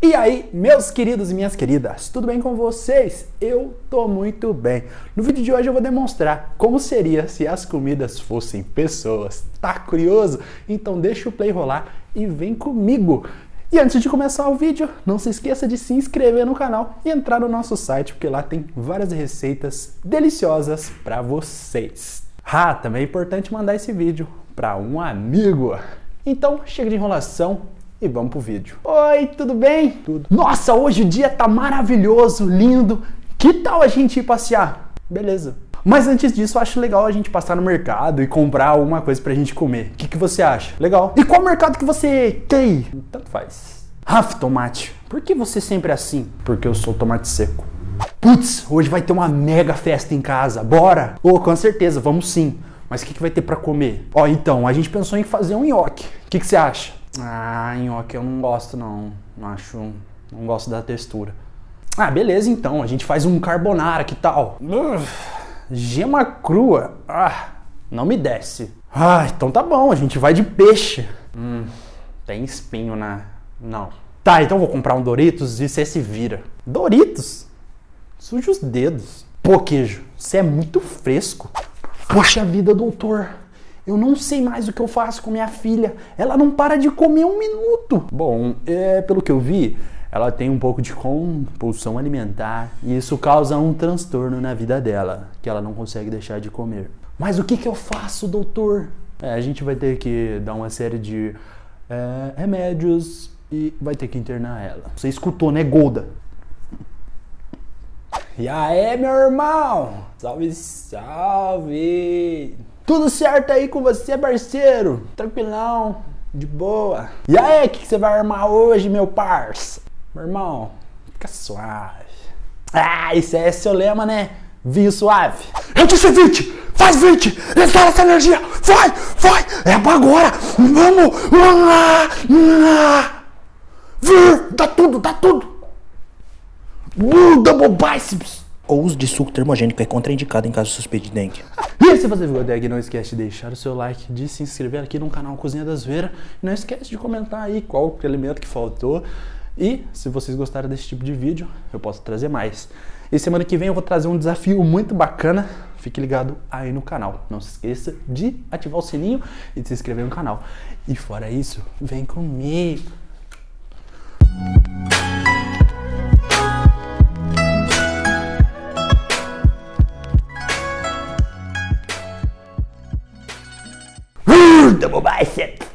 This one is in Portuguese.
E aí, meus queridos e minhas queridas, tudo bem com vocês? Eu tô muito bem. No vídeo de hoje eu vou demonstrar como seria se as comidas fossem pessoas. Tá curioso? Então deixa o play rolar e vem comigo. E antes de começar o vídeo, não se esqueça de se inscrever no canal e entrar no nosso site, porque lá tem várias receitas deliciosas para vocês. Ah, também é importante mandar esse vídeo para um amigo. Então, chega de enrolação e vamos pro vídeo. Oi, tudo bem? Tudo. Nossa, hoje o dia tá maravilhoso, lindo. Que tal a gente ir passear? Beleza. Mas antes disso, eu acho legal a gente passar no mercado e comprar alguma coisa pra gente comer. O que, que você acha? Legal. E qual mercado que você quer ir? Tanto faz. Raf, tomate. Por que você sempre é assim? Porque eu sou tomate seco. Putz, hoje vai ter uma mega festa em casa. Bora? Ô, oh, com certeza, vamos sim. Mas o que, que vai ter para comer? Ó, então, a gente pensou em fazer um nhoque. O que, que você acha? Ah, nhoque eu não gosto não. Não acho. Não gosto da textura. Ah, beleza então. A gente faz um carbonara, que tal? gema crua. Ah, não me desce. Ah, então tá bom. A gente vai de peixe. Hum, tem espinho na. Não. Tá, então vou comprar um Doritos e você se vira. Doritos? Suja os dedos. Pô, queijo, você é muito fresco. Poxa vida, doutor. Eu não sei mais o que eu faço com minha filha. Ela não para de comer um minuto. Bom, é, pelo que eu vi, ela tem um pouco de compulsão alimentar e isso causa um transtorno na vida dela, que ela não consegue deixar de comer. Mas o que, que eu faço, doutor? É, a gente vai ter que dar uma série de é, remédios e vai ter que internar ela. Você escutou, né, Golda? E aí, meu irmão? Salve, salve! Tudo certo aí com você, parceiro? Tranquilão, de boa. E aí, o que, que você vai armar hoje, meu parça? Meu irmão, fica suave. Ah, isso é seu lema, né? Vinho suave. Eu disse 20! Faz 20! Exala essa energia! Vai! Vai! É pra agora! Vamos! Vir! Dá tudo! Dá tudo! Uh, double biceps! O uso de suco termogênico é contraindicado em caso suspeito de dengue. E se você viu a dengue, não esquece de deixar o seu like, de se inscrever aqui no canal Cozinha das Veiras. Não esquece de comentar aí qual alimento que faltou. E se vocês gostaram desse tipo de vídeo, eu posso trazer mais. E semana que vem eu vou trazer um desafio muito bacana. Fique ligado aí no canal. Não se esqueça de ativar o sininho e de se inscrever no canal. E fora isso, vem comigo. puta bobagem.